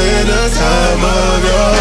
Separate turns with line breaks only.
having the time of your